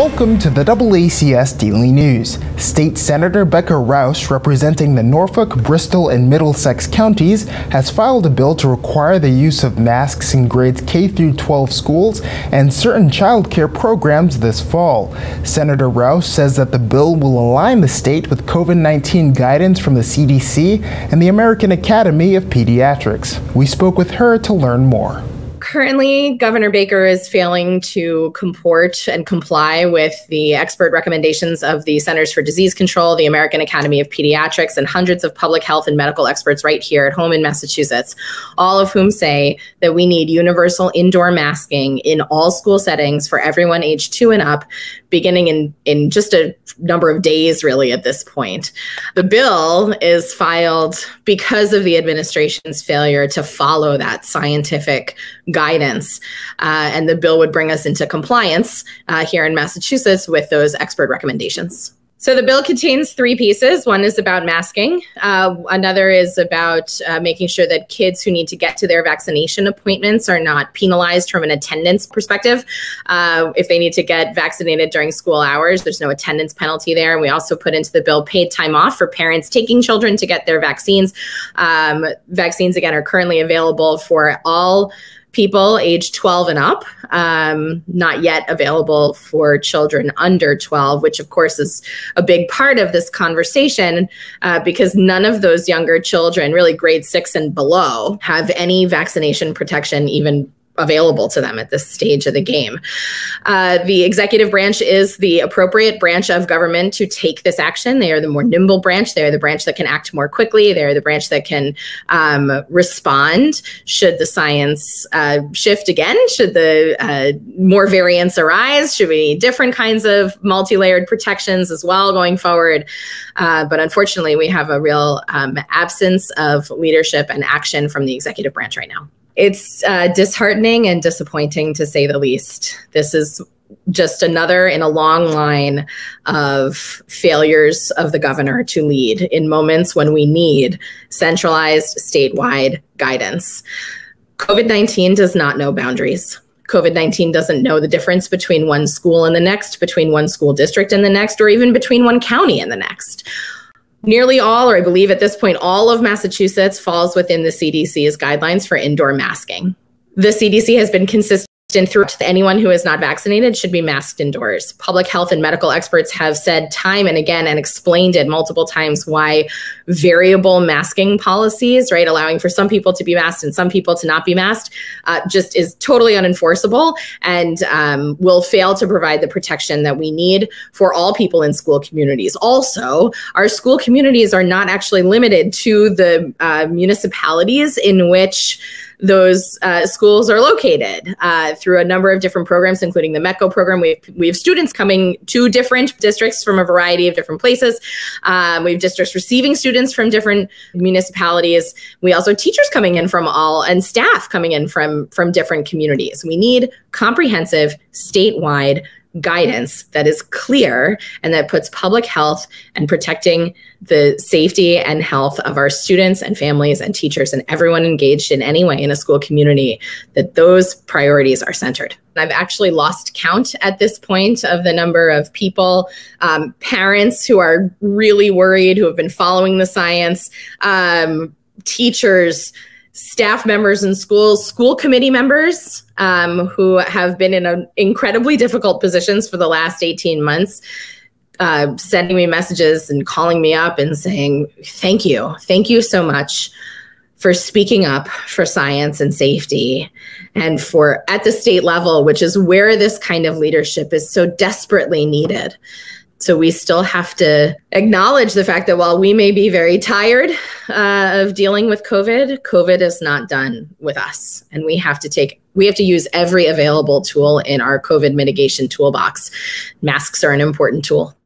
Welcome to the AACS Daily News. State Senator Becca Rausch, representing the Norfolk, Bristol, and Middlesex counties, has filed a bill to require the use of masks in grades K through 12 schools and certain child care programs this fall. Senator Rausch says that the bill will align the state with COVID 19 guidance from the CDC and the American Academy of Pediatrics. We spoke with her to learn more. Currently, Governor Baker is failing to comport and comply with the expert recommendations of the Centers for Disease Control, the American Academy of Pediatrics, and hundreds of public health and medical experts right here at home in Massachusetts, all of whom say that we need universal indoor masking in all school settings for everyone age two and up, beginning in, in just a number of days, really, at this point. The bill is filed because of the administration's failure to follow that scientific guidance. Uh, and the bill would bring us into compliance uh, here in Massachusetts with those expert recommendations. So the bill contains three pieces. One is about masking. Uh, another is about uh, making sure that kids who need to get to their vaccination appointments are not penalized from an attendance perspective. Uh, if they need to get vaccinated during school hours, there's no attendance penalty there. And we also put into the bill paid time off for parents taking children to get their vaccines. Um, vaccines, again, are currently available for all people age 12 and up, um, not yet available for children under 12, which of course is a big part of this conversation uh, because none of those younger children, really grade six and below, have any vaccination protection even available to them at this stage of the game. Uh, the executive branch is the appropriate branch of government to take this action. They are the more nimble branch. They are the branch that can act more quickly. They are the branch that can um, respond should the science uh, shift again, should the uh, more variants arise, should we need different kinds of multi-layered protections as well going forward. Uh, but unfortunately, we have a real um, absence of leadership and action from the executive branch right now it's uh, disheartening and disappointing to say the least. This is just another in a long line of failures of the governor to lead in moments when we need centralized statewide guidance. COVID 19 does not know boundaries. COVID 19 doesn't know the difference between one school and the next, between one school district and the next, or even between one county and the next. Nearly all, or I believe at this point, all of Massachusetts falls within the CDC's guidelines for indoor masking. The CDC has been consistent and throughout anyone who is not vaccinated should be masked indoors. Public health and medical experts have said time and again and explained it multiple times why variable masking policies, right, allowing for some people to be masked and some people to not be masked, uh, just is totally unenforceable and um, will fail to provide the protection that we need for all people in school communities. Also, our school communities are not actually limited to the uh, municipalities in which those uh, schools are located uh, through a number of different programs, including the METCO program. We have, we have students coming to different districts from a variety of different places. Um, we have districts receiving students from different municipalities. We also have teachers coming in from all and staff coming in from from different communities. We need comprehensive statewide guidance that is clear and that puts public health and protecting the safety and health of our students and families and teachers and everyone engaged in any way in a school community that those priorities are centered. I've actually lost count at this point of the number of people um, parents who are really worried who have been following the science um, teachers staff members in schools, school committee members um, who have been in a, incredibly difficult positions for the last 18 months, uh, sending me messages and calling me up and saying, Thank you. Thank you so much for speaking up for science and safety and for at the state level, which is where this kind of leadership is so desperately needed. So we still have to acknowledge the fact that while we may be very tired uh, of dealing with COVID, COVID is not done with us. And we have to take, we have to use every available tool in our COVID mitigation toolbox. Masks are an important tool.